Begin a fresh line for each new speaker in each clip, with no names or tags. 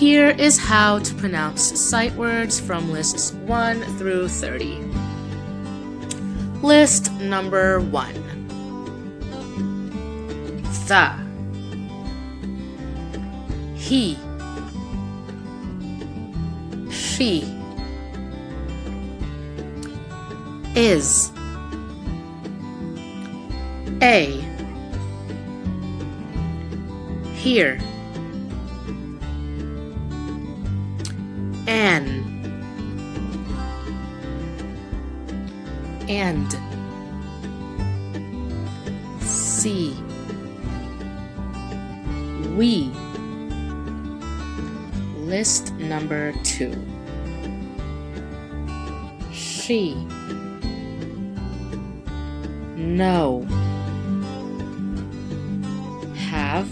Here is how to pronounce sight words from lists 1 through 30. List number 1 The He. She. Is. A. Here and see we list number 2 she. No. Have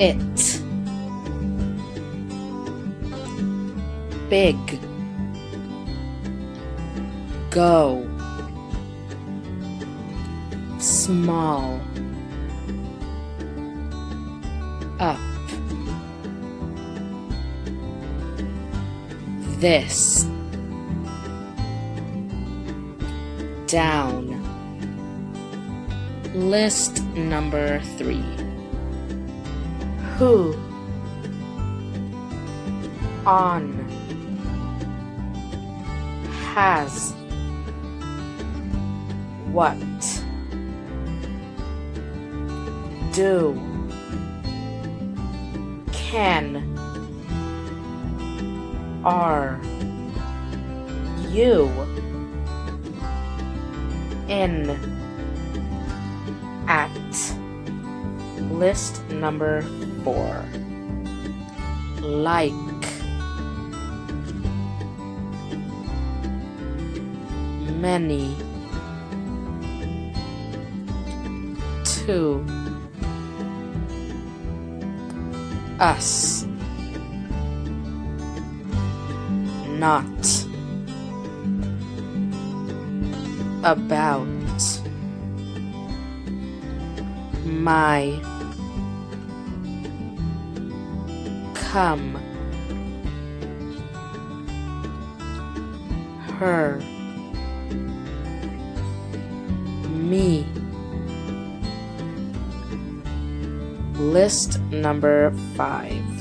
it. Big go. Small. Up. This. Down. List number 3 who? On. Has what do can are you in at list number 4 like many to us. Not about my come her list number 5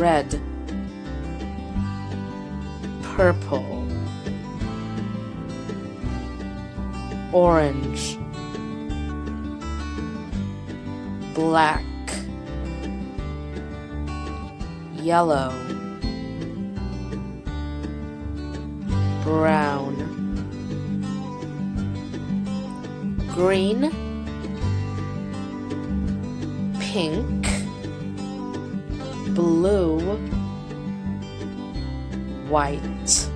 red. Purple. Orange. Black. Yellow. Brown. Green pink blue white